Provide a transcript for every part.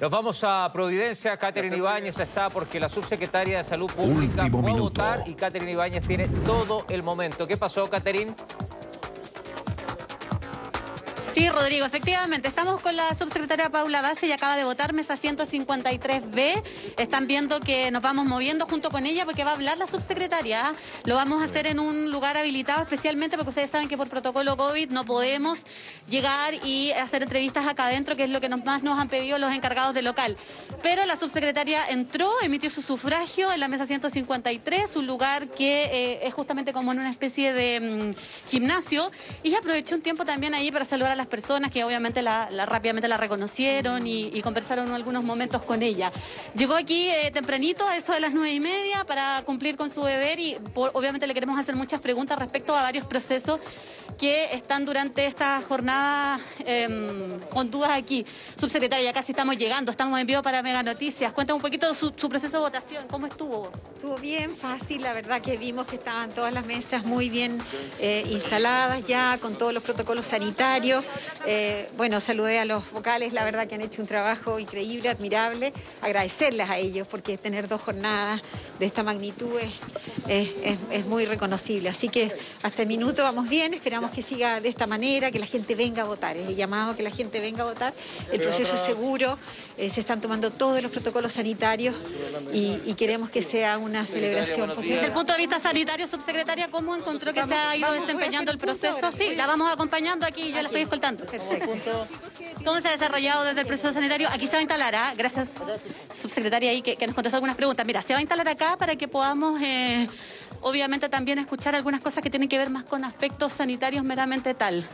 Nos vamos a Providencia. Catherine Ibáñez está porque la subsecretaria de Salud Pública fue a votar y Catherine Ibáñez tiene todo el momento. ¿Qué pasó, Catherine? Sí, Rodrigo, efectivamente. Estamos con la subsecretaria Paula Base y acaba de votar mesa 153B. Están viendo que nos vamos moviendo junto con ella porque va a hablar la subsecretaria. Lo vamos a hacer en un lugar habilitado especialmente porque ustedes saben que por protocolo COVID no podemos llegar y hacer entrevistas acá adentro, que es lo que más nos han pedido los encargados del local. Pero la subsecretaria entró, emitió su sufragio en la mesa 153, un lugar que eh, es justamente como en una especie de mm, gimnasio, y aprovechó un tiempo también ahí para saludar a las personas que obviamente la, rápidamente la reconocieron y, conversaron algunos momentos con ella. Llegó aquí eh, tempranito, a eso de las nueve y media, para cumplir con su deber y obviamente le queremos hacer muchas preguntas respecto a varios procesos que están durante esta jornada em, con dudas aquí. Subsecretaria, casi estamos llegando, estamos en vivo para Mega Noticias. Cuéntame un poquito su, su proceso de votación, ¿cómo estuvo? Estuvo bien, fácil, la verdad que vimos que estaban todas las mesas muy bien eh, instaladas ya, con todos los protocolos sanitarios. Eh, bueno, saludé a los vocales, la verdad que han hecho un trabajo increíble, admirable. Agradecerles a ellos porque tener dos jornadas de esta magnitud es, es muy reconocible. Así que hasta el minuto vamos bien, esperamos que siga de esta manera, que la gente venga a votar. Es el llamado que la gente venga a votar. El proceso es seguro, eh, se están tomando todos los protocolos sanitarios y, queremos que sea una celebración posible. Desde el punto de vista sanitario, subsecretaria, ¿cómo encontró que se ha ido desempeñando el proceso? Sí, la vamos acompañando aquí, yo la estoy Perfecto. ¿Cómo se ha desarrollado desde el proceso sanitario? Aquí se va a instalar, ¿ah? gracias, subsecretaria, ahí que, nos contestó algunas preguntas. Mira, se va a instalar acá para que podamos... Eh, obviamente también escuchar algunas cosas que tienen que ver más con aspectos sanitarios meramente tal.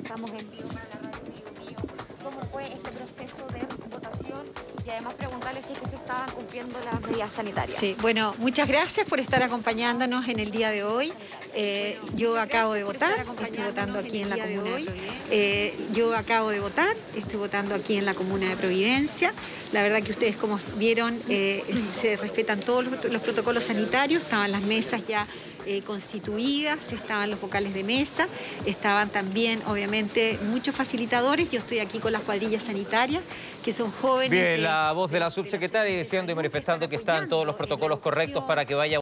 Estamos en vivo para la radio ¿Cómo fue este proceso de votación? Y además preguntarle si es que se estaban cumpliendo las medidas sanitarias. Sí, bueno, muchas gracias por estar acompañándonos en el día de hoy. Eh, yo acabo de votar, estoy votando aquí en la comuna de eh, yo acabo de votar, estoy votando aquí en la comuna de Providencia. La verdad que ustedes, como vieron, eh, se respetan todos los, protocolos sanitarios, estaban las mesas ya constituidas, estaban los vocales de mesa, estaban también, obviamente, muchos facilitadores. Yo estoy aquí con las cuadrillas sanitarias, que son jóvenes. Bien, la voz de la subsecretaria diciendo y manifestando que están todos los protocolos correctos para que vaya